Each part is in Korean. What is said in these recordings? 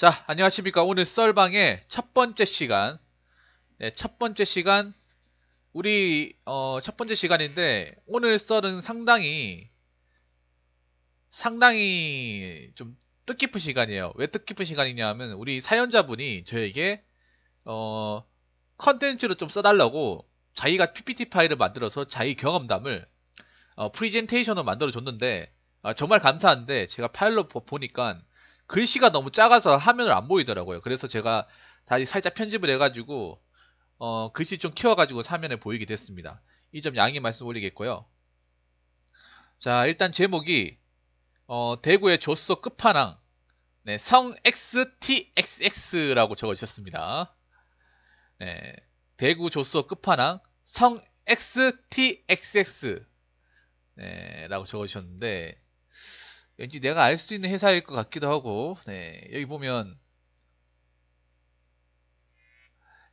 자, 안녕하십니까. 오늘 썰방의 첫 번째 시간. 네, 첫 번째 시간. 우리, 어, 첫 번째 시간인데, 오늘 썰은 상당히, 상당히 좀 뜻깊은 시간이에요. 왜 뜻깊은 시간이냐 하면, 우리 사연자분이 저에게, 어, 컨텐츠로 좀 써달라고 자기가 PPT 파일을 만들어서 자기 경험담을 어, 프리젠테이션으로 만들어 줬는데, 아, 정말 감사한데, 제가 파일로 보- 보니까 글씨가 너무 작아서 화면을 안 보이더라고요. 그래서 제가 다시 살짝 편집을 해가지고 어, 글씨 좀 키워가지고 화면에 보이게 됐습니다. 이 점 양해 말씀 올리겠고요. 자, 일단 제목이 어, 대구의 조수석 끝판왕 네, 성 XTXX라고 적어주셨습니다. 네, 대구 조수석 끝판왕 성 XTXX 네, 라고 적어주셨는데 왠지 내가 알 수 있는 회사일 것 같기도 하고, 네, 여기 보면,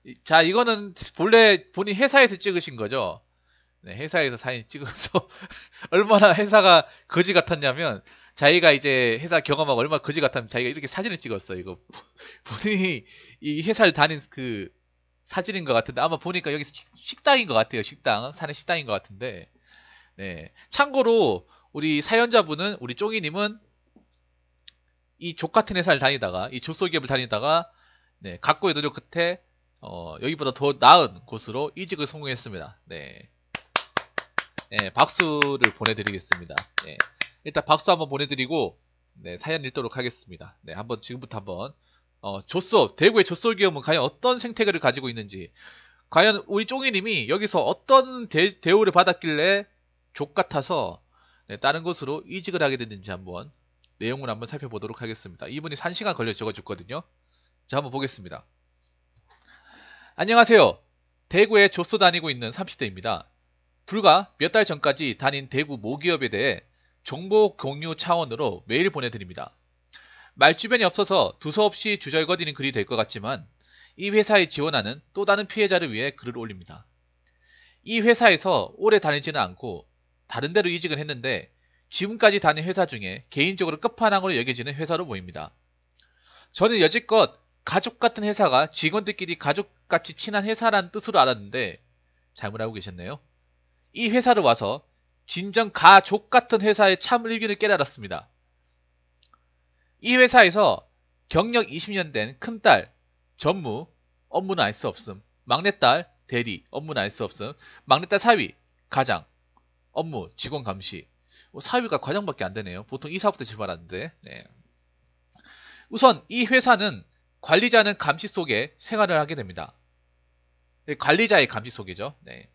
이- 자, 이거는 본래 본인 회사에서 찍으신 거죠? 네, 회사에서 사진 찍어서 얼마나 회사가 거지 같았냐면, 자기가 이제 회사 경험하고 얼마나 거지 같았면 자기가 이렇게 사진을 찍었어요. 이거 본인이 이 회사를 다닌 그 사진인 것 같은데, 아마 보니까 여기 식- 식당인 것 같아요. 식당. 사는 식당인 것 같은데, 네. 참고로, 우리 사연자분은 우리 쫑이님은 이 족 같은 회사를 다니다가 이 조소기업을 다니다가 네, 각고의 노력 끝에 어, 여기보다 더 나은 곳으로 이직을 성공했습니다. 네. 네, 박수를 보내드리겠습니다. 네. 일단 박수 한번 보내드리고 네, 사연 읽도록 하겠습니다. 네, 한번 지금부터 한번 어, 조소 대구의 조소 기업은 과연 어떤 생태계를 가지고 있는지 과연 우리 쫑이님이 여기서 어떤 대, 대우를 받았길래 족 같아서 네, 다른 곳으로 이직을 하게 됐는지 한번 내용을 한번 살펴보도록 하겠습니다. 이분이 1시간 걸려 적어줬거든요. 자, 한번 보겠습니다. 안녕하세요. 대구에 조소 다니고 있는 30대입니다. 불과 몇 달 전까지 다닌 대구 모기업에 대해 정보 공유 차원으로 메일 보내드립니다. 말주변이 없어서 두서없이 주절거리는 글이 될 것 같지만 이 회사에 지원하는 또 다른 피해자를 위해 글을 올립니다. 이 회사에서 오래 다니지는 않고 다른 데로 이직을 했는데 지금까지 다닌 회사 중에 개인적으로 끝판왕으로 여겨지는 회사로 보입니다. 저는 여지껏 가족 같은 회사가 직원들끼리 가족같이 친한 회사라는 뜻으로 알았는데 잘못 알고 계셨네요. 이 회사로 와서 진정 가족 같은 회사의 참 의견을 깨달았습니다. 이 회사에서 경력 20년 된 큰딸, 전무, 업무는 알 수 없음. 막내딸, 대리, 업무는 알 수 없음. 막내딸 사위, 가장, 업무, 직원 감시. 뭐 사위가 과장밖에 안 되네요. 보통 이사부터 출발하는데. 네. 우선 이 회사는 관리자는 감시 속에 생활을 하게 됩니다. 네, 관리자의 감시 속이죠. 네.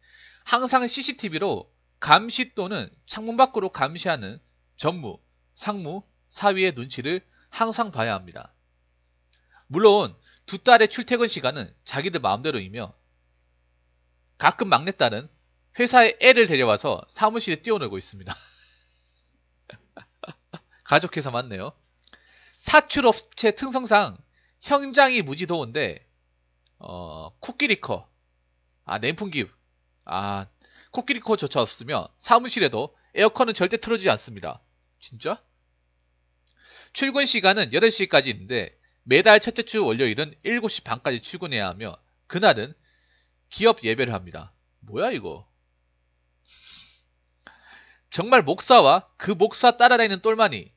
항상 CCTV로 감시 또는 창문 밖으로 감시하는 전무, 상무, 사위의 눈치를 항상 봐야 합니다. 물론 두 딸의 출퇴근 시간은 자기들 마음대로이며 가끔 막내딸은 회사에 애를 데려와서 사무실에 띄워놓고 있습니다. 가족 회사 맞네요. 사출업체 특성상 현장이 무지 더운데 어, 코끼리 커, 아 냉풍기, 아 코끼리 커조차 없으며 사무실에도 에어컨은 절대 틀어지지 않습니다. 진짜? 출근 시간은 8시까지 있는데 매달 첫째 주 월요일은 7시 반까지 출근해야 하며 그날은 기업 예배를 합니다. 뭐야 이거? 정말 목사와 그 목사 따라다니는 똘마니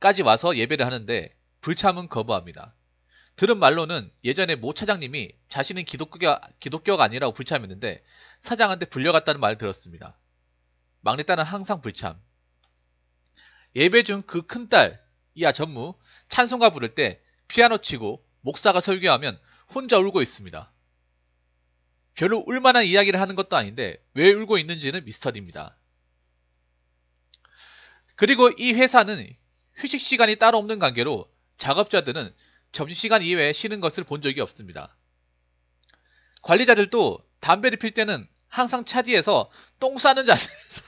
까지 와서 예배를 하는데 불참은 거부합니다. 들은 말로는 예전에 모 차장님이 자신은 기독교가, 기독교가 아니라고 불참했는데 사장한테 불려갔다는 말을 들었습니다. 막내딸은 항상 불참. 예배 중 그 큰딸, 이하 전무, 찬송가 부를 때 피아노 치고 목사가 설교하면 혼자 울고 있습니다. 별로 울만한 이야기를 하는 것도 아닌데 왜 울고 있는지는 미스터리입니다. 그리고 이 회사는 휴식 시간이 따로 없는 관계로 작업자들은 점심시간 이외에 쉬는 것을 본 적이 없습니다. 관리자들도 담배를 필 때는 항상 차디에서 똥 싸는 자세에서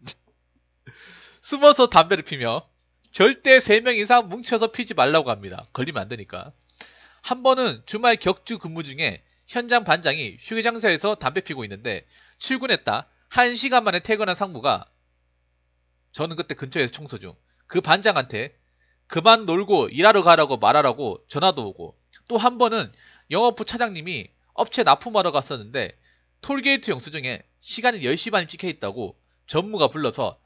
숨어서 담배를 피며 절대 3명 이상 뭉쳐서 피지 말라고 합니다. 걸리면 안 되니까. 한 번은 주말 격주 근무 중에 현장 반장이 휴게장소에서 담배 피고 있는데 출근했다 1시간 만에 퇴근한 상무가 저는 그때 근처에서 청소 중. 그 반장한테 그만 놀고 일하러 가라고 말하라고 전화도 오고. 또 한 번은 영업부 차장님이 업체 납품하러 갔었는데 톨게이트 영수증에 시간이 10시 반이 찍혀 있다고 전무가 불러서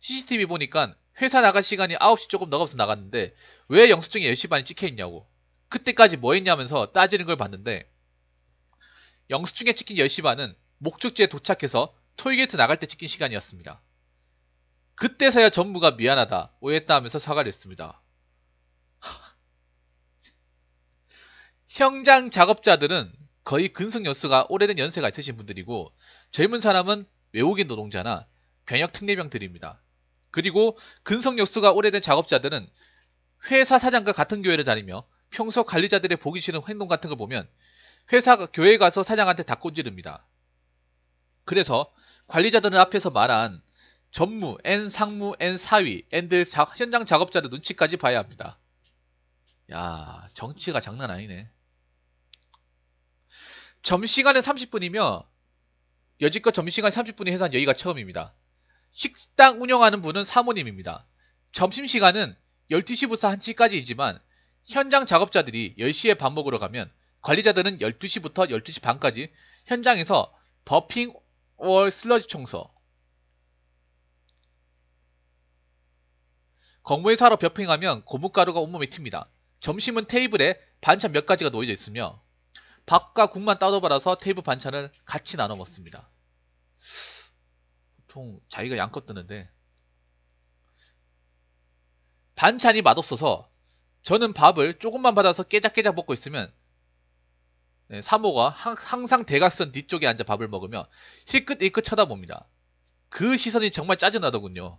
CCTV 보니까 회사 나갈 시간이 9시 조금 넘어서 나갔는데 왜 영수증에 10시 반이 찍혀 있냐고. 그때까지 뭐 했냐면서 따지는 걸 봤는데 영수증에 찍힌 10시 반은 목적지에 도착해서 톨게이트 나갈 때 찍힌 시간이었습니다. 그때서야 전무가 미안하다, 오해했다 하면서 사과를 했습니다. 현장 작업자들은 거의 근속 연수가 오래된 연세가 있으신 분들이고 젊은 사람은 외국인 노동자나 병역 특례병들입니다. 그리고 근속 연수가 오래된 작업자들은 회사 사장과 같은 교회를 다니며 평소 관리자들의 보기 싫은 행동 같은 걸 보면 회사 교회 가서 사장한테 닭꼬지릅니다. 그래서 관리자들은 앞에서 말한 전무, N 상무, N 사위, N들 자, 현장 작업자들 눈치까지 봐야 합니다. 야, 정치가 장난 아니네. 점심시간은 30분이며 여지껏 점심시간 30분이 해산 여기가 처음입니다. 식당 운영하는 분은 사모님입니다. 점심시간은 12시부터 1시까지이지만 현장 작업자들이 10시에 밥 먹으러 가면 관리자들은 12시부터 12시 반까지 현장에서 버핑 월 슬러지 청소 건물사로 벼핑하면 고춧가루가 온몸에 튑니다. 점심은 테이블에 반찬 몇 가지가 놓여져 있으며 밥과 국만 따로 받아서 테이블 반찬을 같이 나눠 먹습니다. 보통 자기가 양껏 드는데 반찬이 맛없어서 저는 밥을 조금만 받아서 깨작깨작 먹고 있으면 네, 사모가 항상 대각선 뒤쪽에 앉아 밥을 먹으며 힐끗힐끗 쳐다봅니다. 그 시선이 정말 짜증나더군요.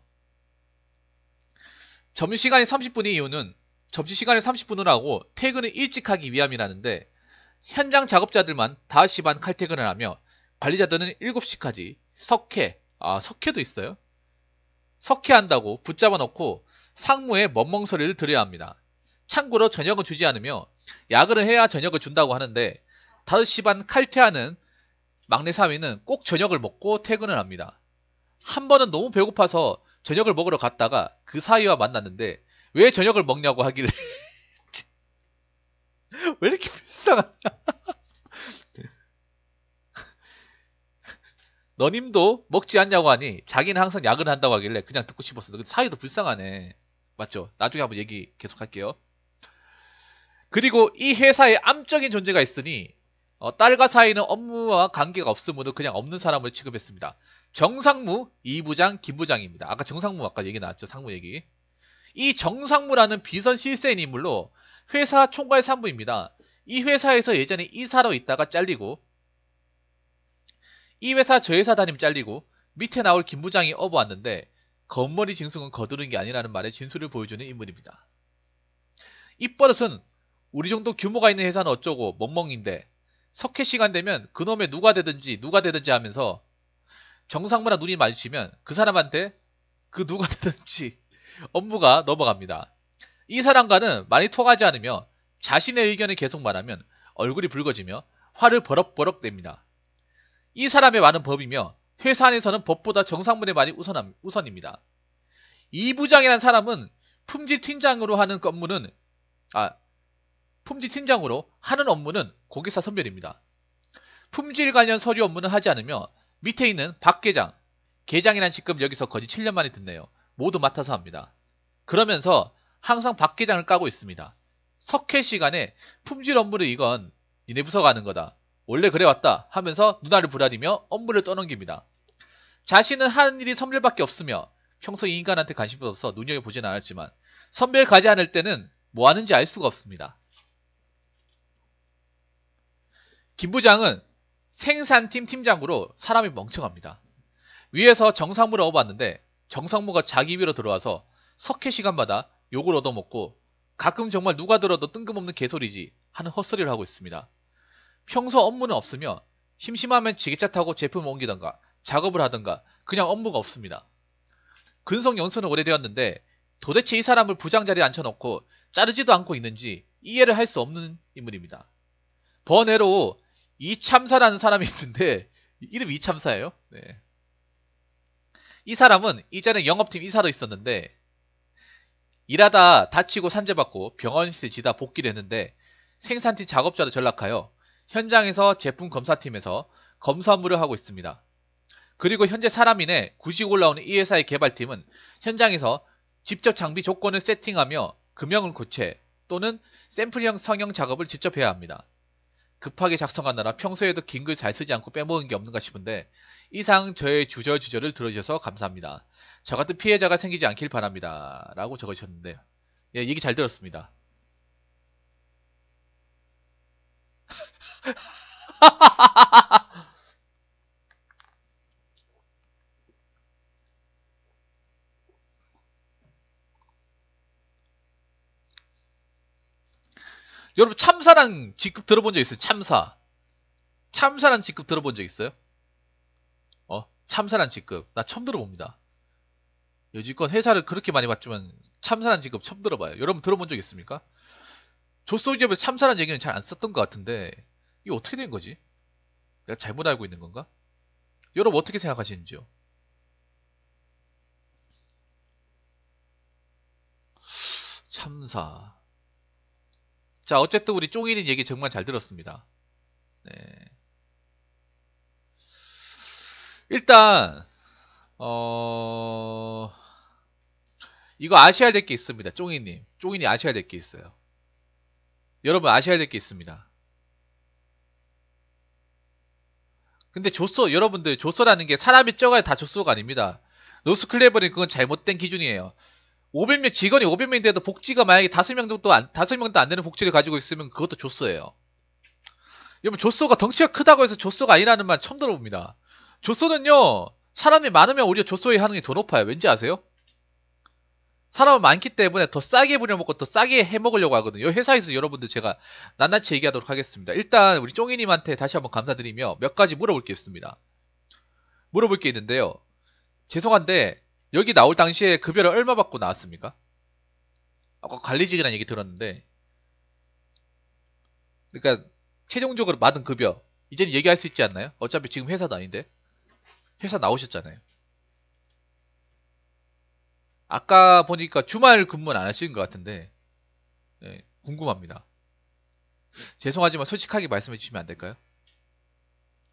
점심시간이 30분의 이유는 점심시간을 30분을 하고 퇴근을 일찍 하기 위함이라는데 현장 작업자들만 5시 반 칼퇴근을 하며 관리자들은 7시까지 석회, 아 석회도 있어요? 석회한다고 붙잡아 놓고 상무에 멍멍 소리를 들어야 합니다. 참고로 저녁은 주지 않으며 야근을 해야 저녁을 준다고 하는데 5시 반 칼퇴하는 막내 사위는 꼭 저녁을 먹고 퇴근을 합니다. 한 번은 너무 배고파서 저녁을 먹으러 갔다가 그 사이와 만났는데 왜 저녁을 먹냐고 하길래 왜 이렇게 불쌍하냐 너님도 먹지 않냐고 하니 자기는 항상 야근을 한다고 하길래 그냥 듣고 싶었어. 근데 사이도 불쌍하네. 맞죠? 나중에 한번 얘기 계속 할게요. 그리고 이 회사에 암적인 존재가 있으니 어, 딸과 사이는 업무와 관계가 없으므로 그냥 없는 사람을 취급했습니다. 정상무, 이부장, 김부장입니다. 아까 정상무 아까 얘기 나왔죠. 상무 얘기. 이 정상무라는 비선 실세인 인물로 회사 총괄 산부입니다. 이 회사에서 예전에 이사로 있다가 잘리고 이 회사 저 회사 다니면 잘리고 밑에 나올 김부장이 업어왔는데 겉머리 징숭은 거두는 게 아니라는 말에 진술을 보여주는 인물입니다. 이 버릇은 우리 정도 규모가 있는 회사는 어쩌고 멍멍인데 석회 시간 되면 그놈의 누가 되든지 누가 되든지 하면서 정상무랑 눈이 마주치면 그 사람한테 그 누가 되든지 업무가 넘어갑니다. 이 사람과는 많이 통하지 않으며 자신의 의견을 계속 말하면 얼굴이 붉어지며 화를 버럭버럭 냅니다. 이 사람의 말은 법이며 회사 안에서는 법보다 정상문의 말이 우선, 우선입니다. 이 부장이라는 사람은 품질 팀장으로 하는 업무는 아 품질 팀장으로 하는 업무는 고객사 선별입니다. 품질 관련 서류 업무는 하지 않으며 밑에 있는 박 계장, 계장이라는 직급 여기서 거의 7년 만에 듣네요. 모두 맡아서 합니다. 그러면서 항상 박 계장을 까고 있습니다. 석회 시간에 품질 업무를 이건 니네 부서가 하는 거다. 원래 그래왔다 하면서 누나를 부라리며 업무를 떠넘깁니다. 자신은 하는 일이 선별밖에 없으며 평소 이 인간한테 관심도 없어 눈여겨보진 않았지만 선별 가지 않을 때는 뭐 하는지 알 수가 없습니다. 김 부장은 생산팀 팀장으로 사람이 멍청합니다. 위에서 정상무를 얻어봤는데 정상무가 자기 위로 들어와서 석회 시간마다 욕을 얻어먹고 가끔 정말 누가 들어도 뜬금없는 개소리지 하는 헛소리를 하고 있습니다. 평소 업무는 없으며 심심하면 지게차 타고 제품을 옮기던가 작업을 하던가 그냥 업무가 없습니다. 근성 연수는 오래되었는데 도대체 이 사람을 부장 자리에 앉혀놓고 자르지도 않고 있는지 이해를 할 수 없는 인물입니다. 번외로 이참사라는 사람이 있는데 이름 이참사예요. 네. 이 사람은 이전에 영업팀 이사로 있었는데 일하다 다치고 산재받고 병원시에 지다 복귀를 했는데 생산팀 작업자로 전락하여 현장에서 제품 검사팀에서 검사 업무를 하고 있습니다. 그리고 현재 사람인의 90 올라오는 이 회사의 개발팀은 현장에서 직접 장비 조건을 세팅하며 금형을 고체 또는 샘플형 성형 작업을 직접 해야 합니다. 급하게 작성하느라 평소에도 긴 글 잘 쓰지 않고 빼먹은 게 없는가 싶은데 이상 저의 주저주저를 들어주셔서 감사합니다. 저 같은 피해자가 생기지 않길 바랍니다. 라고 적으셨는데 예, 얘기 잘 들었습니다. 여러분 참사란 직급 들어본 적 있어요? 참사. 참사란 직급 들어본 적 있어요? 어? 참사란 직급. 나 처음 들어봅니다. 여지껏 회사를 그렇게 많이 봤지만 참사란 직급 처음 들어봐요. 여러분 들어본 적 있습니까? 조소기업에 참사란 얘기는 잘 안 썼던 것 같은데 이게 어떻게 된 거지? 내가 잘못 알고 있는 건가? 여러분 어떻게 생각하시는지요? 참사. 자, 어쨌든 우리 쫑이린 얘기 정말 잘 들었습니다. 네. 일단, 어, 이거 아셔야 될 게 있습니다. 쫑이님. 쫑이님 아셔야 될 게 있어요. 여러분 아셔야 될 게 있습니다. 근데 조소, 여러분들 조소라는 게 사람이 적어야 다 조소가 아닙니다. 노스클레버는 그건 잘못된 기준이에요. 500명 직원이 500명인데도 복지가 만약에 5명 정도 안, 5명도 안 되는 복지를 가지고 있으면 그것도 조소예요. 여러분 조소가 덩치가 크다고 해서 조소가 아니라는 말 처음 들어봅니다. 조소는요 사람이 많으면 오히려 조소에 하는 게더 높아요. 왠지 아세요? 사람은 많기 때문에 더 싸게 부려먹고 더 싸게 해먹으려고 하거든요. 회사에서 여러분들 제가 낱낱이 얘기하도록 하겠습니다. 일단 우리 쫑이님한테 다시 한번 감사드리며 몇 가지 물어볼 게 있습니다. 물어볼 게 있는데요. 죄송한데 여기 나올 당시에 급여를 얼마 받고 나왔습니까? 아까 관리직이라는 얘기 들었는데 그러니까 최종적으로 받은 급여 이제는 얘기할 수 있지 않나요? 어차피 지금 회사도 아닌데 회사 나오셨잖아요. 아까 보니까 주말 근무는 안 하시는 것 같은데 네, 궁금합니다. 죄송하지만 솔직하게 말씀해 주시면 안 될까요?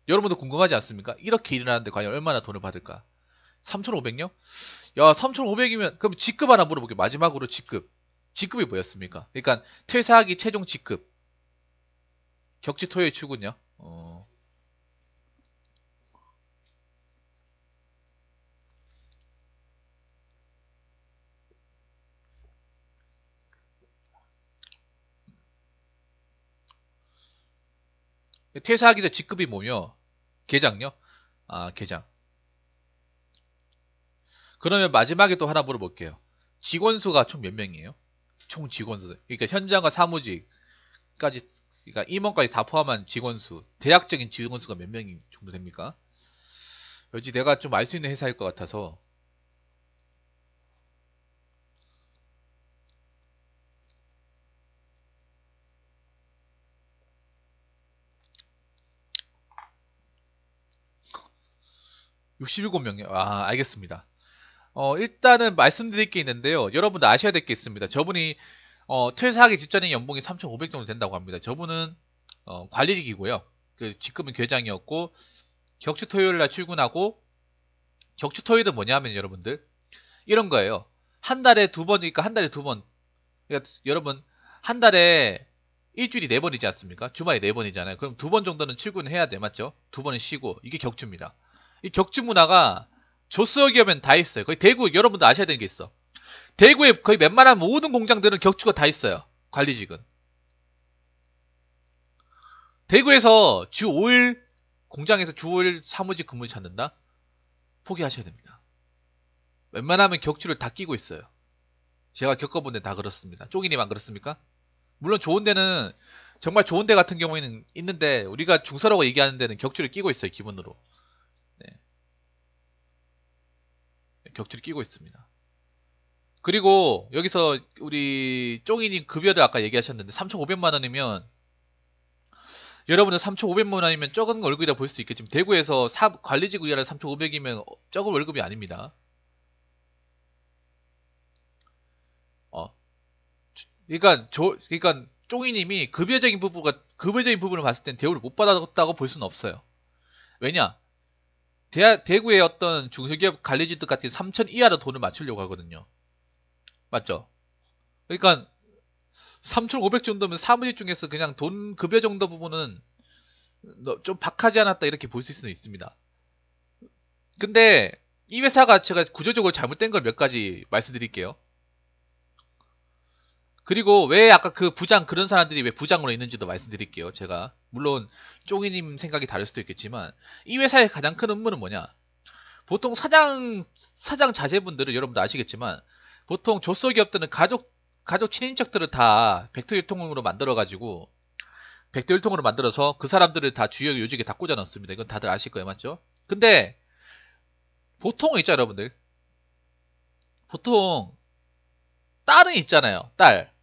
여러분도 궁금하지 않습니까? 이렇게 일을 하는데 과연 얼마나 돈을 받을까? 3,500요? 야, 3,500이면 그럼 직급 하나 물어볼게요. 마지막으로 직급. 직급이 뭐였습니까? 그러니까 퇴사하기 최종 직급. 격지 토요일 출근요? 어. 퇴사하기 전 직급이 뭐며? 계장요? 아, 계장. 그러면 마지막에 또 하나 물어볼게요. 직원 수가 총 몇 명이에요? 총 직원 수. 그러니까 현장과 사무직까지, 그러니까 임원까지 다 포함한 직원 수, 대략적인 직원 수가 몇 명이 정도 됩니까? 왠지 내가 좀 알 수 있는 회사일 것 같아서. (67 명이요) 아 알겠습니다 어, 일단은 말씀드릴 게 있는데요. 여러분들 아셔야 될 게 있습니다. 저분이 어, 퇴사하기 직전에 연봉이 3,500 정도 된다고 합니다. 저분은 어, 관리직이고요. 그 직급은 계장이었고 격주 토요일 날 출근하고 격주 토요일은 뭐냐면 여러분들 이런 거예요. 한 달에 두 번이니까 한 달에 두 번. 그러니까 여러분 한 달에 일주일이 네 번이지 않습니까? 주말이 네 번이잖아요. 그럼 두 번 정도는 출근을 해야 돼, 맞죠? 두 번은 쉬고 이게 격주입니다. 이 격주 문화가 조수역이면 다 있어요. 거의 대구 여러분도 아셔야 되는 게 있어. 대구에 거의 웬만한 모든 공장들은 격주가 다 있어요. 관리직은. 대구에서 주 5일 공장에서 주 5일 사무직 근무 찾는다? 포기하셔야 됩니다. 웬만하면 격주를 다 끼고 있어요. 제가 겪어본 데 다 그렇습니다. 쪼기님 안 그렇습니까? 물론 좋은 데는 정말 좋은 데 같은 경우에는 있는데 우리가 중서라고 얘기하는 데는 격주를 끼고 있어요. 기본으로. 격투를 끼고 있습니다. 그리고 여기서 우리 쫑이님 급여도 아까 얘기하셨는데 3,500만 원이면 여러분은 3,500만 원이면 적은 월급이라 볼 수 있겠지만 대구에서 사, 관리직 일하는 3,500이면 적은 월급이 아닙니다. 어, 그러니까 저 그러니까 쫑이님이 급여적인 부분가 급여적인 부분을 봤을 땐 대우를 못 받았다고 볼 수는 없어요. 왜냐? 대, 대구의 어떤 중소기업 관리진들 같은 3천 이하로 돈을 맞추려고 하거든요. 맞죠? 그러니까 3,500 정도면 사무직 중에서 그냥 돈 급여 정도 부분은 좀 박하지 않았다 이렇게 볼 수 있습니다. 근데 이 회사가 제가 구조적으로 잘못된 걸 몇 가지 말씀드릴게요. 그리고 왜 아까 그 부장 그런 사람들이 왜 부장으로 있는지도 말씀드릴게요. 제가 물론 쪼기님 생각이 다를 수도 있겠지만 이 회사의 가장 큰 업무는 뭐냐? 보통 사장 사장 자제분들은 여러분도 아시겠지만 보통 조소 기업들은 가족 가족 친인척들을 다 벡터유통으로 만들어 가지고 벡터유통으로 만들어서 그 사람들을 다 주요 요직에 다 꽂아 넣습니다. 이건 다들 아실 거예요, 맞죠? 근데 보통은 있죠, 여러분들. 보통 딸은 있잖아요, 딸.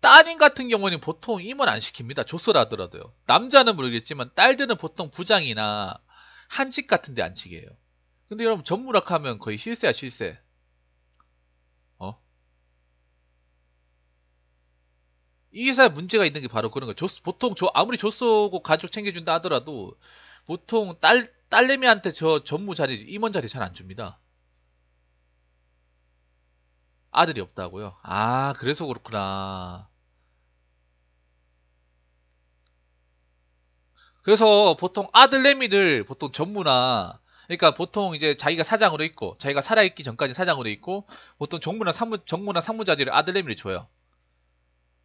따님 같은 경우는 보통 임원 안 시킵니다. 조서라 하더라도요. 남자는 모르겠지만 딸들은 보통 부장이나 한직 같은 데 안치게해요 근데 여러분 전문학 하면 거의 실세야 실세. 어? 이 회사에 문제가 있는 게 바로 그런 거예요. 조, 보통 저 아무리 조쏘고 가족 챙겨준다 하더라도 보통 딸 딸내미한테 저 전무 자리 임원 자리 잘 안 줍니다. 아들이 없다고요? 아 그래서 그렇구나. 그래서 보통 아들내미들 보통 전무나 그러니까 보통 이제 자기가 사장으로 있고 자기가 살아있기 전까지 사장으로 있고 보통 정무나 상무 정무나 상무자들을 아들내미를 줘요.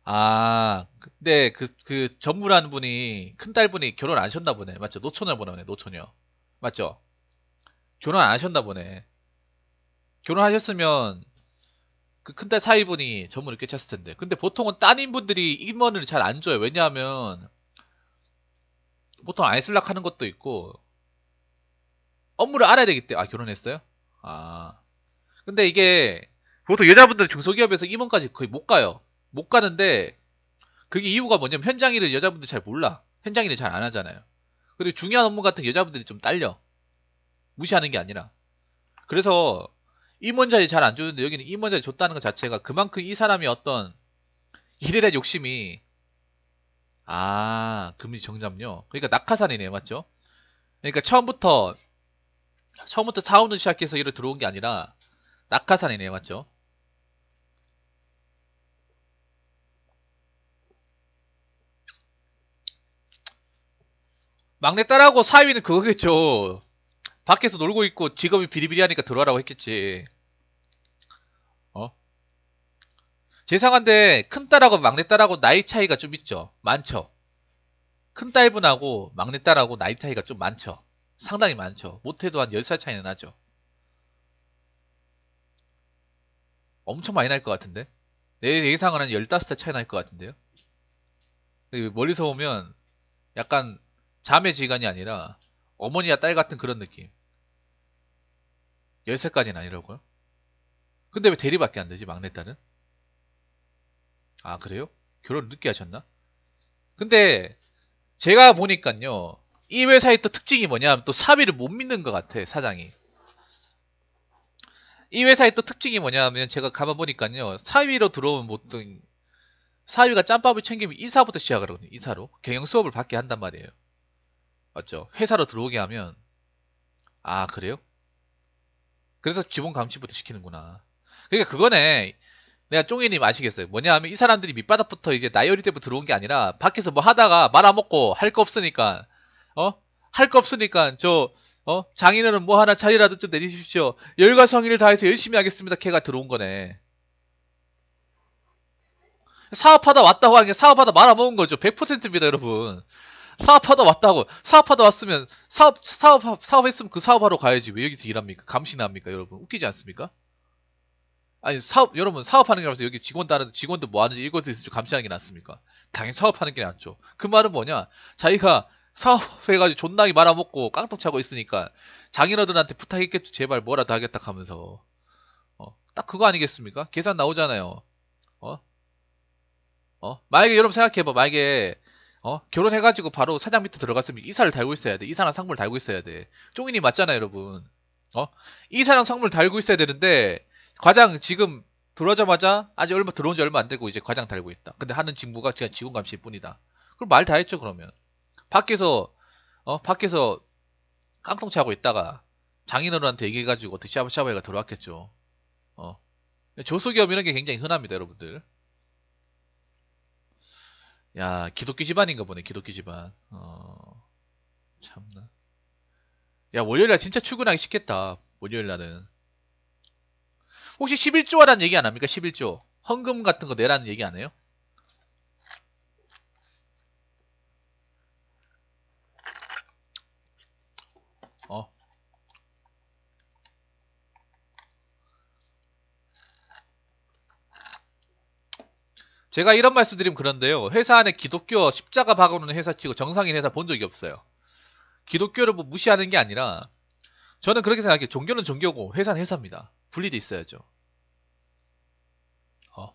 아 근데 그 그 전무라는 분이 큰 딸분이 결혼 안 하셨나 보네 맞죠? 노처녀 보네 노처녀 맞죠? 결혼 안 하셨나 보네. 결혼하셨으면 그 큰딸 사위분이 전무를 꿰찼을 텐데. 근데 보통은 따님분들이 임원을 잘 안 줘요. 왜냐하면 보통 아이슬락 하는 것도 있고 업무를 알아야 되기 때문에 아 결혼했어요? 아. 근데 이게 보통 여자분들 중소기업에서 임원까지 거의 못 가요. 못 가는데 그게 이유가 뭐냐면 현장 일을 여자분들 잘 몰라. 현장 일을 잘 안 하잖아요. 그리고 중요한 업무 같은 여자분들이 좀 딸려. 무시하는 게 아니라. 그래서 임원 자리 잘 안 주는데 여기는 임원 자리 줬다는 것 자체가 그만큼 이 사람이 어떤 일에 대한 욕심이 아, 금리 정답요. 그러니까 낙하산이네요, 맞죠? 그러니까 처음부터 처음부터 사운드 시작해서 이로 들어온 게 아니라 낙하산이네요, 맞죠? 막내딸하고 사위는 그거겠죠. 밖에서 놀고 있고 직업이 비리비리하니까 들어와라고 했겠지. 제상한데 큰딸하고 막내딸하고 나이 차이가 좀 있죠. 많죠. 큰딸분하고 막내딸하고 나이 차이가 좀 많죠. 상당히 많죠. 못해도 한 10살 차이는 나죠. 엄청 많이 날 것 같은데? 내 예상은 한 15살 차이 날 것 같은데요? 멀리서 보면 약간 자매 지간이 아니라 어머니와 딸 같은 그런 느낌. 10살까지는 아니라고요? 근데 왜 대리밖에 안 되지, 막내딸은? 아, 그래요? 결혼 늦게 하셨나? 근데 제가 보니까요. 이 회사의 또 특징이 뭐냐면 또 사비를 못 믿는 것 같아, 사장이. 이 회사의 또 특징이 뭐냐면 제가 가만 보니까요. 사위로 들어오면 보통 사위가 짬밥을 챙기면 이사부터 시작하거든요. 이사로. 경영 수업을 받게 한단 말이에요. 맞죠? 회사로 들어오게 하면 아, 그래요? 그래서 지원 감시부터 시키는구나. 그러니까 그거네. 내가 쫑이님 아시겠어요? 뭐냐 하면 이 사람들이 밑바닥부터 이제 나이어리 때부터 들어온 게 아니라 밖에서 뭐 하다가 말아먹고 할 거 없으니까 어? 할 거 없으니까 저 어? 장인어른 뭐 하나 자리라도 좀 내주십시오. 열과 성의를 다해서 열심히 하겠습니다. 걔가 들어온 거네. 사업하다 왔다고 하는 게 사업하다 말아먹은 거죠. 100%입니다, 여러분. 사업하다 왔다고. 사업하다 왔으면 사업 사업 사업했으면 그 사업하러 가야지. 왜 여기서 일합니까? 감시나 합니까, 여러분? 웃기지 않습니까? 아니 사업 여러분 사업하는 게 아니라 여기 직원 다른 직원들 뭐 하는지 이것을 감시하는 게 낫습니까? 당연히 사업하는 게 낫죠. 그 말은 뭐냐? 자기가 사업해가지고 존나게 말아먹고 깡통 차고 있으니까 장인어른한테 부탁했겠죠. 제발 뭐라도 하겠다 하면서 어, 딱 그거 아니겠습니까? 계산 나오잖아요. 어? 어? 만약에 여러분 생각해봐. 만약에 어? 결혼해가지고 바로 사장 밑에 들어갔으면 이사를 달고 있어야 돼. 이사랑 상물 달고 있어야 돼. 쫑이님 맞잖아요, 여러분. 어? 이사랑 상물 달고 있어야 되는데 과장 지금 들어오자마자 아직 얼마 들어온 지 얼마 안 되고 이제 과장 달고 있다. 근데 하는 직무가 그냥 직원 감시일 뿐이다. 그럼 말 다 했죠 그러면. 밖에서 어 밖에서 깡통치 하고 있다가 장인어른한테 얘기해가지고 어떻게 샤브샤브가 들어왔겠죠. 어 조소기업 이런 게 굉장히 흔합니다 여러분들. 야 기독교 집안인가 보네 기독교 집안. 어 참나. 야 월요일날 진짜 출근하기 쉽겠다. 월요일날은. 혹시 11조라는 얘기 안 합니까? 11조. 헌금 같은 거 내라는 얘기 안 해요? 어. 제가 이런 말씀 드리면 그런데요. 회사 안에 기독교 십자가 박아놓는 회사 치고 정상인 회사 본 적이 없어요. 기독교를 뭐 무시하는 게 아니라 저는 그렇게 생각해요. 종교는 종교고 회사는 회사입니다. 분리돼 있어야죠. 어.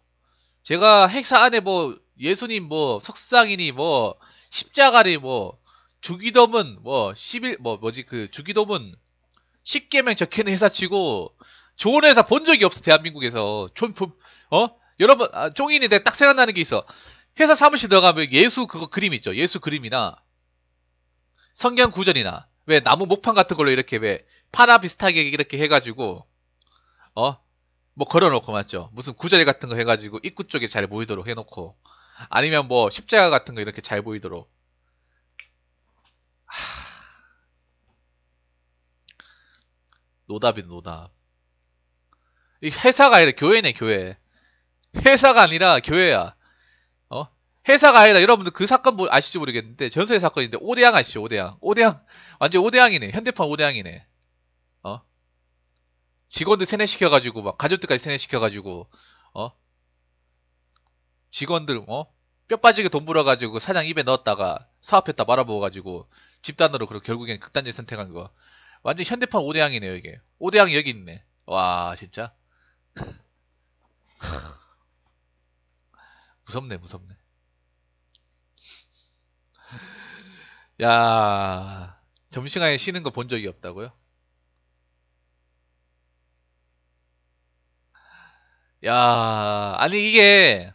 제가 회사 안에 뭐 예수님 뭐 석상이니 뭐 십자가리 뭐 주기도문 뭐 11, 뭐 뭐지 그 주기도문 10개명 적혀있는 회사 치고 좋은 회사 본 적이 없어 대한민국에서 촌, 어? 여러분 아, 쫑이니 내가 딱 생각나는 게 있어 회사 사무실 들어가면 예수 그거 그림 있죠 예수 그림이나 성경 구절이나 왜 나무 목판 같은 걸로 이렇게 왜 파라 비슷하게 이렇게 해가지고 어? 뭐 걸어놓고 맞죠? 무슨 구절 같은 거 해가지고 입구 쪽에 잘 보이도록 해놓고 아니면 뭐 십자가 같은 거 이렇게 잘 보이도록 하... 노답이다 노답 이 회사가 아니라 교회네 교회 회사가 아니라 교회야 어? 회사가 아니라 여러분들 그 사건 뭐 아시지 모르겠는데 전설의 사건인데 오대양 아시죠 오대양 오대양 완전 오대양이네 현대판 오대양이네 어? 직원들 세뇌시켜가지고 막 가족들까지 세뇌시켜가지고 어? 직원들 어? 뼈 빠지게 돈 벌어가지고 사장 입에 넣었다가 사업했다 말아먹어가지고 집단으로 그리고 결국엔 극단적 선택한 거. 완전 현대판 오대양이네요 이게. 오대양이 여기 있네. 와 진짜? 무섭네 무섭네. 야 점심시간에 쉬는 거 본 적이 없다고요? 야, 아니 이게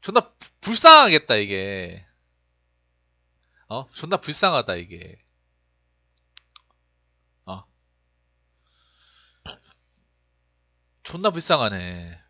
존나 부- 불쌍하겠다 이게. 어? 존나 불쌍하다 이게. 어. 존나 불쌍하네.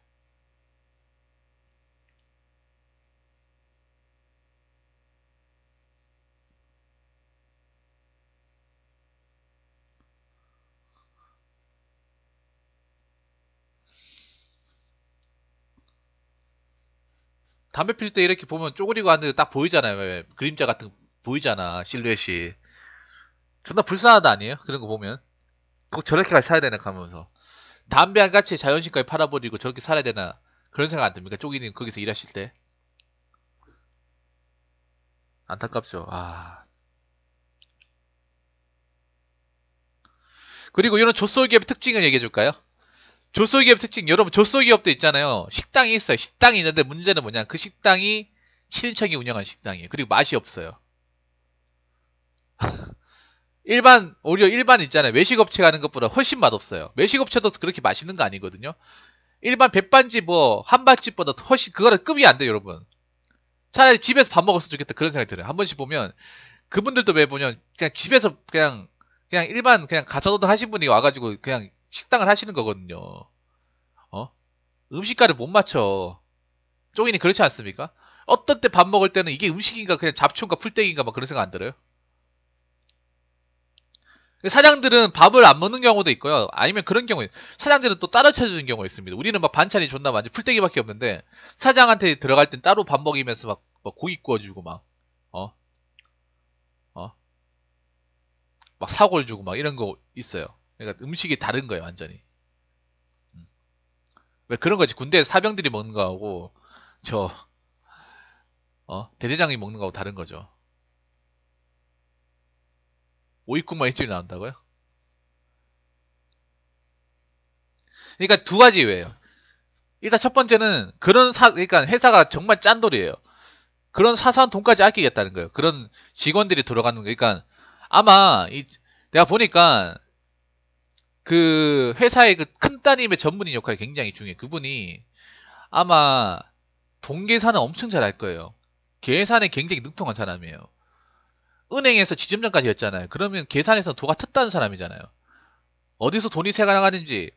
담배 필 때 이렇게 보면 쪼그리고 앉는 딱 보이잖아요. 왜, 그림자 같은 거 보이잖아. 실루엣이. 존나 불쌍하다 아니에요? 그런 거 보면. 꼭 저렇게까지 살아야 되나 가면서. 담배 한 같이 자연신까지 팔아버리고 저렇게 살아야 되나 그런 생각 안 듭니까? 쪼기님 거기서 일하실 때. 안타깝죠. 아. 그리고 이런 조소기업의 특징을 얘기해 줄까요? 조소기업 특징, 여러분 조소기업도 있잖아요. 식당이 있어요. 식당이 있는데 문제는 뭐냐? 그 식당이 친인척이 운영한 식당이에요. 그리고 맛이 없어요. 일반 오히려 일반 있잖아요. 외식업체 가는 것보다 훨씬 맛없어요. 외식업체도 그렇게 맛있는 거 아니거든요. 일반 백반집 뭐 한밭집보다 훨씬 그거는 급이 안 돼요, 여러분. 차라리 집에서 밥 먹었으면 좋겠다 그런 생각이 들어요. 한 번씩 보면 그분들도 왜 보면 그냥 집에서 그냥 그냥 일반 그냥 가사도도 하신 분이 와가지고 그냥 식당을 하시는 거거든요. 어? 음식과를 못 맞춰. 쪽이니 그렇지 않습니까? 어떤 때 밥 먹을 때는 이게 음식인가 그냥 잡초인가 풀떼기인가 막 그런 생각 안 들어요? 사장들은 밥을 안 먹는 경우도 있고요. 아니면 그런 경우에 사장들은 또 따로 찾아주는 경우가 있습니다. 우리는 막 반찬이 존나 많지 풀떼기밖에 없는데 사장한테 들어갈 땐 따로 밥 먹이면서 막, 막 고기 구워주고 막 어? 어? 막 사골 주고 막 이런 거 있어요. 그러니까 음식이 다른 거예요, 완전히. 음. 왜 그런 거지? 군대 사병들이 먹는 거하고 저 어? 대대장이 먹는 거하고 다른 거죠. 오이국만 일주일 나온다고요? 그러니까 두 가지 예외예요. 일단 첫 번째는 그런 사 그러니까 회사가 정말 짠돌이에요. 그런 사소한 돈까지 아끼겠다는 거예요. 그런 직원들이 들어가는 거. 그러니까 아마 이 내가 보니까 그 회사의 그 큰 따님의 전문인 역할이 굉장히 중요해. 그분이 아마 돈 계산은 엄청 잘 할 거예요. 계산에 굉장히 능통한 사람이에요. 은행에서 지점장까지 했잖아요. 그러면 계산에서 도가 텄다는 사람이잖아요. 어디서 돈이 새가 나가는지,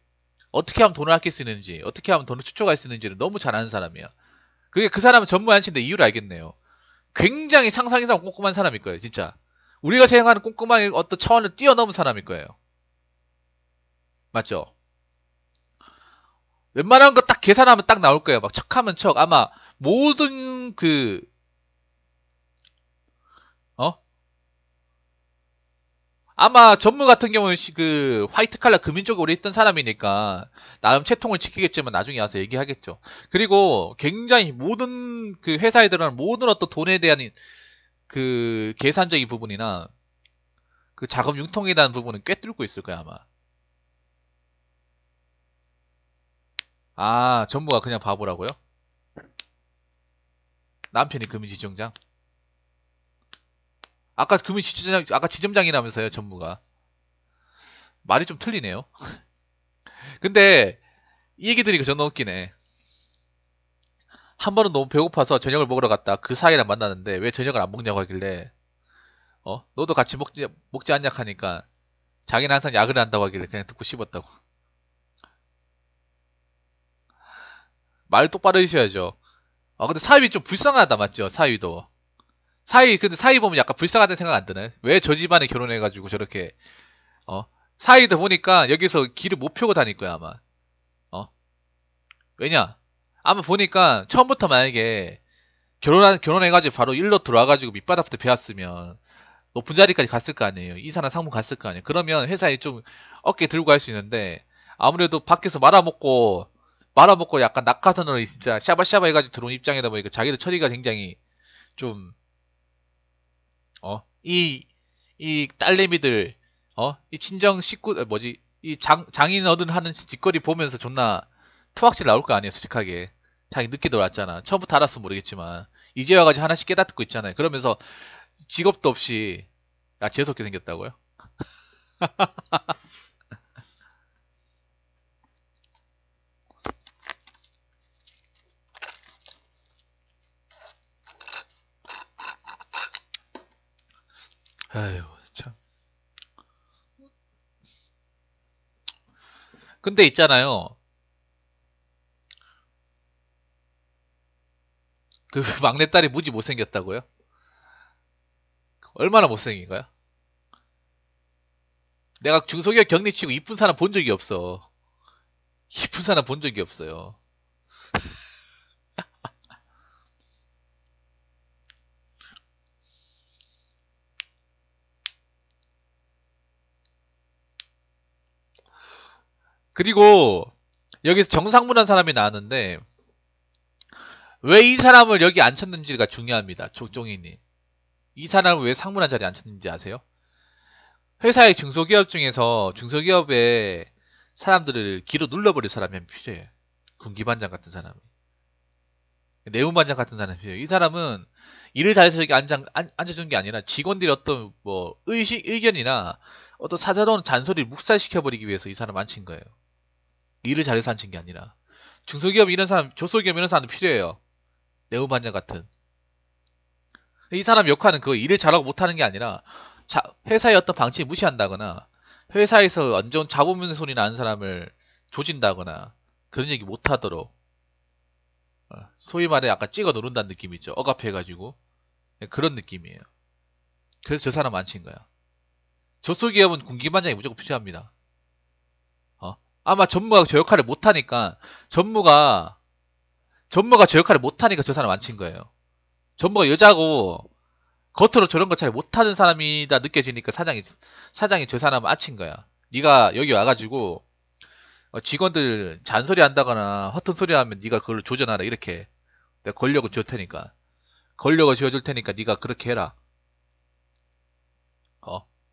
어떻게 하면 돈을 아낄 수 있는지, 어떻게 하면 돈을 추적할 수 있는지를 너무 잘 아는 사람이에요. 그게 그 사람은 전무한 씨인데 이유를 알겠네요. 굉장히 상상 이상 꼼꼼한 사람일 거예요, 진짜. 우리가 생각하는 꼼꼼한 어떤 차원을 뛰어넘은 사람일 거예요. 맞죠? 웬만한 거 딱 계산하면 딱 나올 거예요. 막 척하면 척. 아마 모든 그, 어? 아마 전무 같은 경우는 시- 그 화이트 칼라 금인 쪽에 오래 있던 사람이니까 나름 채통을 지키겠지만 나중에 와서 얘기하겠죠. 그리고 굉장히 모든 그 회사에 들어가는 모든 어떤 돈에 대한 그 계산적인 부분이나 그 자금 융통에 대한 부분은 꿰뚫고 있을 거야 아마. 아 전무가 그냥 바보라고요? 남편이 금융지정장? 아까 금융지점장 아까 지점장이라면서요 전무가 말이 좀 틀리네요. 근데 이 얘기 들으니까 존나 웃기네. 한 번은 너무 배고파서 저녁을 먹으러 갔다 그 사이랑 만나는데 왜 저녁을 안 먹냐고 하길래 어 너도 같이 먹지 먹지 않냐 하니까 자기는 항상 야근을 한다고 하길래 그냥 듣고 씹었다고 말 똑바로 해주셔야죠. 아 근데 사위이 좀 불쌍하다 맞죠? 사위도. 사위 근데 사위 보면 약간 불쌍하다는 생각 안 드나요? 왜 저 집안에 결혼해가지고 저렇게 어? 사위도 보니까 여기서 길을 못 펴고 다닐 거야 아마. 어? 왜냐? 아마 보니까 처음부터 만약에 결혼한 결혼해가지고 바로 일로 들어와가지고 밑바닥부터 배웠으면 높은 자리까지 갔을 거 아니에요. 이사나 상무 갔을 거 아니에요. 그러면 회사에 좀 어깨 들고 갈 수 있는데 아무래도 밖에서 말아먹고 말아먹고 약간 낙하산으로 진짜 샤바샤바 해가지고 들어온 입장이다 보니까 자기도 처리가 굉장히 좀 어? 이 이 딸내미들 어? 이 친정 식구 어, 뭐지? 이 장 장인 어른 하는 짓거리 보면서 존나 토악질 나올 거 아니에요 솔직하게. 자기 늦게 들어왔잖아. 처음부터 알았으면 모르겠지만. 이제 와가지고 하나씩 깨닫고 있잖아요. 그러면서 직업도 없이 아 재수없게 생겼다고요? 아유 참 근데 있잖아요 그 막내딸이 무지 못생겼다고요? 얼마나 못생긴 거야? 내가 중소기업 격리 치고 이쁜 사람 본 적이 없어. 이쁜 사람 본 적이 없어요. 그리고 여기서 정상문한 사람이 나왔는데 왜 이 사람을 여기 앉혔는지가 중요합니다. 족종이님. 이 사람을 왜 상문한 자리에 앉혔는지 아세요? 회사의 중소기업 중에서 중소기업의 사람들을 기로 눌러버릴 사람이 한 필요해요. 군기반장 같은 사람이. 내무반장 같은 사람이 필요해요. 이 사람은 일을 잘해서 여기 앉아, 앉, 앉아준 게 아니라 직원들이 어떤 뭐 의식, 의견이나 어떤 사사로운 잔소리를 묵살시켜버리기 위해서 이 사람 앉힌 거예요. 일을 잘해서 앉힌 게 아니라. 중소기업 이런 사람, 조소기업 이런 사람도 필요해요. 내무반장 같은. 이 사람 역할은 그 일을 잘하고 못하는 게 아니라 자, 회사의 어떤 방침을 무시한다거나 회사에서 완전 잡으면 소리 나는 사람을 조진다거나 그런 얘기 못하도록 어, 소위 말해 약간 찍어 누른다는 느낌 있죠. 억압해가지고 네, 그런 느낌이에요. 그래서 저 사람 안친 거야. 조소기업은 군기반장이 무조건 필요합니다. 어? 아마 전무가 저 역할을 못하니까 전무가 전무가 저 역할을 못하니까 저 사람 안 친 거예요. 전부가 여자고 겉으로 저런 거 잘 못하는 사람이다 느껴지니까 사장이 사장이 저 사람 아친 거야. 네가 여기 와가지고 어, 직원들 잔소리 한다거나 허튼 소리 하면 네가 그걸 조전하라 이렇게 내가 권력을 줄 테니까 권력을 쥐어줄 테니까 네가 그렇게 해라.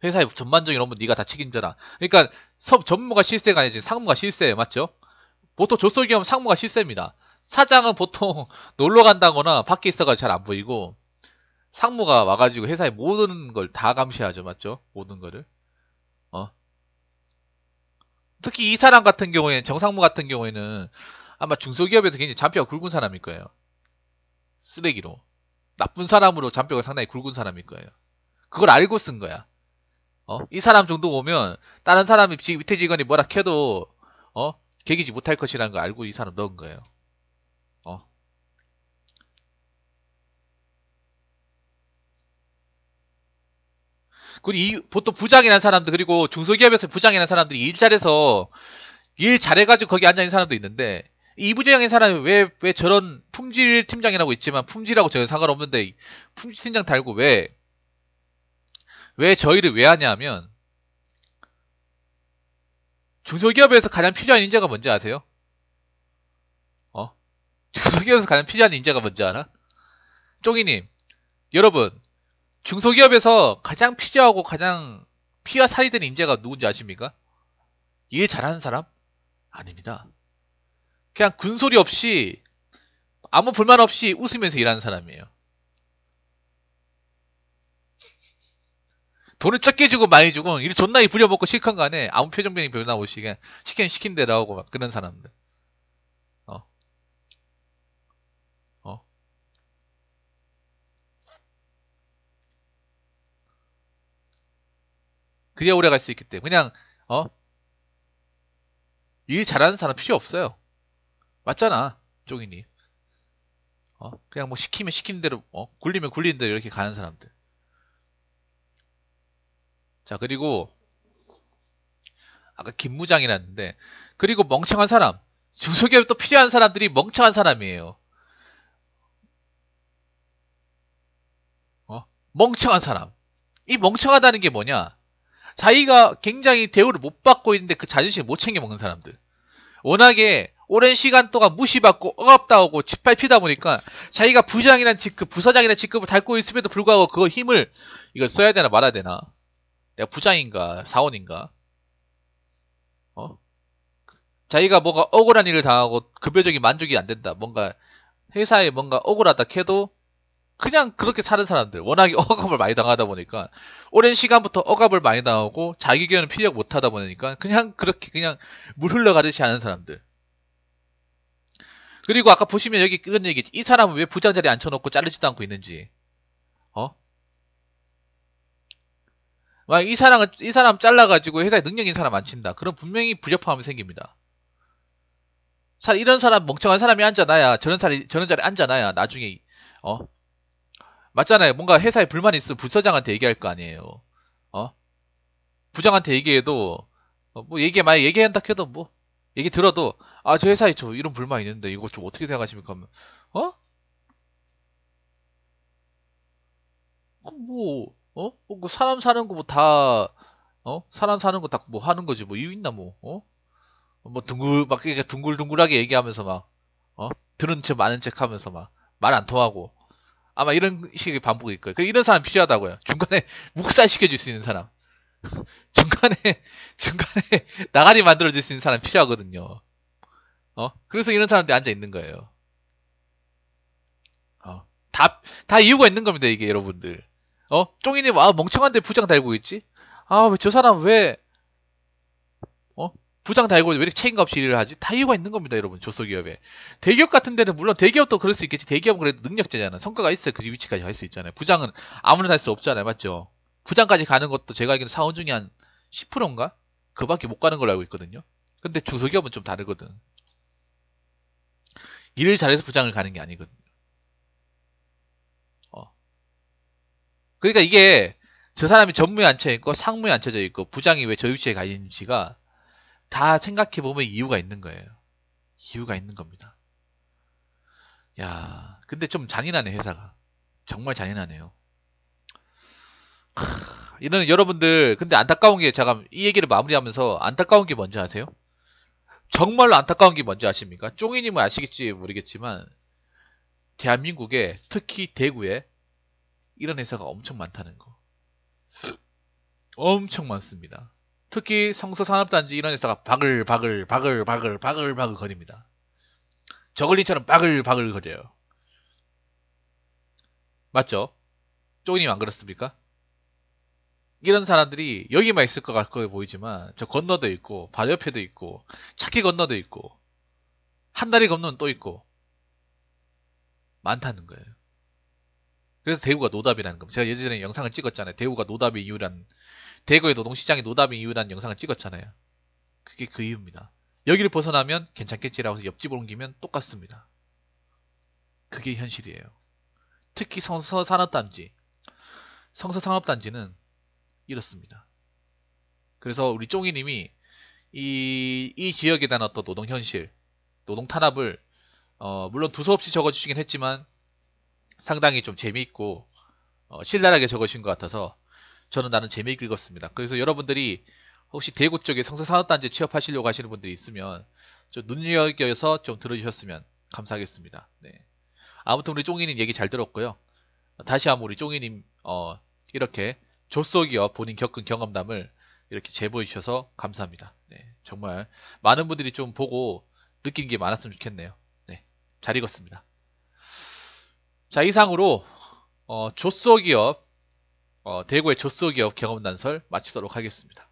어 회사의 전반적인 업무 네가 다 책임져라. 그러니까 섭 전무가 실세가 아니지 상무가 실세예요, 맞죠? 보통 조sol기업 상무가 실세입니다. 사장은 보통 놀러 간다거나 밖에 있어가 잘 안 보이고 상무가 와가지고 회사의 모든 걸 다 감시하죠, 맞죠? 모든 거를. 어. 특히 이 사람 같은 경우에는 정상무 같은 경우에는 아마 중소기업에서 굉장히 잔뼈가 굵은 사람일 거예요. 쓰레기로 나쁜 사람으로 잔뼈가 상당히 굵은 사람일 거예요. 그걸 알고 쓴 거야. 어? 이 사람 정도 오면 다른 사람이 밑에 직원이 뭐라 해도 어? 개기지 못할 것이라는 걸 알고 이 사람 넣은 거예요. 어? 그리고 이 보통 부장이라는 사람들 그리고 중소기업에서 부장이라는 사람들이 일자리에서 일 잘해가지고 거기 앉아 있는 사람도 있는데 이 부장인 사람이 왜 왜 저런 품질 팀장이라고 있지만 품질하고 전혀 상관없는데 품질 팀장 달고 왜 왜 저희를 왜 하냐면 중소기업에서 가장 필요한 인재가 뭔지 아세요? 어? 중소기업에서 가장 필요한 인재가 뭔지 알아? 쫑이님, 여러분, 중소기업에서 가장 필요하고 가장 피와 살이 되는 인재가 누군지 아십니까? 일 잘하는 사람? 아닙니다. 그냥 군소리 없이 아무 불만 없이 웃으면서 일하는 사람이에요. 돈을 적게 주고 많이 주고 일 존나 부려먹고 실컷 간에 아무 표정 변이 별나 오시게 시킨 시킨 대로 하고 막 그런 사람들. 어. 어. 그래야 오래 갈 수 있기 때문에 그냥 어? 일 잘하는 사람 필요 없어요. 맞잖아, 종이님. 어? 그냥 뭐 시키면 시킨 대로 어? 굴리면 굴리는 대로 이렇게 가는 사람들. 자, 그리고 아까 김무장이라는데 그리고 멍청한 사람. 중소기업에 또 필요한 사람들이 멍청한 사람이에요. 어? 멍청한 사람. 이 멍청하다는 게 뭐냐? 자기가 굉장히 대우를 못 받고 있는데 그 자존심을 못 챙겨 먹는 사람들. 워낙에 오랜 시간 동안 무시받고 억압당하고 짓밟히다 보니까 자기가 부장이란 직급, 부서장이란 직급을 닳고 있음에도 불구하고 그 힘을 이걸 써야 되나 말아야 되나? 내가 부장인가 사원인가? 어? 자기가 뭔가 억울한 일을 당하고 급여적인 만족이 안 된다. 뭔가 회사에 뭔가 억울하다 해도 그냥 그렇게 사는 사람들 워낙에 억압을 많이 당하다 보니까 오랜 시간부터 억압을 많이 당하고 자기 견은 피력 못하다 보니까 그냥 그렇게 그냥 물 흘러가듯이 하는 사람들 그리고 아까 보시면 여기 그런 얘기 이 사람은 왜 부장 자리에 앉혀놓고 자르지도 않고 있는지 어? 이 사람 이 사람 잘라가지고 회사에 능력 있는 사람 안 친다 그럼 분명히 부적합함이 생깁니다 이런 사람 멍청한 사람이 앉아놔야 저런 자리 저런 자리에 앉아놔야 나중에 어 맞잖아요. 뭔가 회사에 불만 있으면 부서장한테 얘기할 거 아니에요. 어? 부장한테 얘기해도 어, 뭐 얘기 만약 얘기한다 해도 뭐 얘기 들어도 아 저 회사에 저 이런 불만 있는데 이거 좀 어떻게 생각하십니까? 하면 어? 어뭐 어? 뭐 사람 사는 거 뭐 다 어? 사람 사는 거 다 뭐 하는 거지 뭐 이유 있나 뭐 어? 뭐 둥글 막 이렇게 둥글둥글하게 얘기하면서 막 어? 들은 척 많은 척 하면서 막 말 안 통하고 아마 이런 식의 반복일 거예요. 이런 사람 필요하다고요. 중간에 묵살 시켜줄 수 있는 사람. 중간에, 중간에 나가리 만들어줄 수 있는 사람 필요하거든요. 어? 그래서 이런 사람들이 앉아 있는 거예요. 어. 다, 다 이유가 있는 겁니다, 이게 여러분들. 어? 쫑이님, 아, 멍청한데 부장 달고 있지? 아, 왜 저 사람 왜, 부장 달고 왜 이렇게 책임감 없이 일을 하지? 다 이유가 있는 겁니다, 여러분. 조소기업에. 대기업 같은 데는 물론 대기업도 그럴 수 있겠지. 대기업은 그래도 능력자잖아. 성과가 있어야 그 위치까지 갈 수 있잖아요. 부장은 아무나 할 수 없잖아요. 맞죠? 부장까지 가는 것도 제가 알기로는 사원 중에 한 10%인가? 그 밖에 못 가는 걸로 알고 있거든요. 근데 중소기업은 좀 다르거든. 일을 잘해서 부장을 가는 게 아니거든요. 어. 그러니까 이게 저 사람이 전무에 앉혀 있고 상무에 앉혀져 있고 부장이 왜 저 위치에 가 있는지가 다 생각해 보면 이유가 있는 거예요. 이유가 있는 겁니다. 야, 근데 좀 잔인하네, 회사가. 정말 잔인하네요. 이런 여러분들, 근데 안타까운 게, 잠깐, 이 얘기를 마무리하면서 안타까운 게 뭔지 아세요? 정말로 안타까운 게 뭔지 아십니까? 쫑이님은 아시겠지 모르겠지만, 대한민국에, 특히 대구에, 이런 회사가 엄청 많다는 거. 엄청 많습니다. 특히 성서산업단지 이런 회사가 바글바글 바글바글 바글바글 거립니다. 저글링처럼 바글바글 거려요. 맞죠? 쪼기님 안 그렇습니까? 이런 사람들이 여기만 있을 것 같고 보이지만 저 건너도 있고 바로 옆에도 있고 차키 건너도 있고 한 다리 건너는 또 있고 많다는 거예요. 그래서 대구가 노답이라는 겁니다. 제가 예전에 영상을 찍었잖아요. 대구가 노답의 이유란 대구의 노동시장이 노답의 이유란 영상을 찍었잖아요. 그게 그 이유입니다. 여기를 벗어나면 괜찮겠지라고 해서 옆집 옮기면 똑같습니다. 그게 현실이에요. 특히 성서산업단지, 성서산업단지는 이렇습니다. 그래서 우리 쫑이님이 이, 이 지역에 대한 어떤 노동 현실, 노동 탄압을 어, 물론 두서없이 적어주시긴 했지만 상당히 좀 재미있고 어, 신랄하게 적으신 것 같아서 저는 나는 재미있게 읽었습니다. 그래서 여러분들이 혹시 대구 쪽에 성서산업단지 취업하시려고 하시는 분들이 있으면 좀 눈여겨서 좀 들어주셨으면 감사하겠습니다. 네. 아무튼 우리 쫑이님 얘기 잘 들었고요. 다시 한번 우리 쫑이님 어, 이렇게 조소기업 본인 겪은 경험담을 이렇게 제보해 주셔서 감사합니다. 네, 정말 많은 분들이 좀 보고 느낀 게 많았으면 좋겠네요. 네, 잘 읽었습니다. 자, 이상으로 어, 조소기업 어, 대구의 조소기업 경험단설 마치도록 하겠습니다.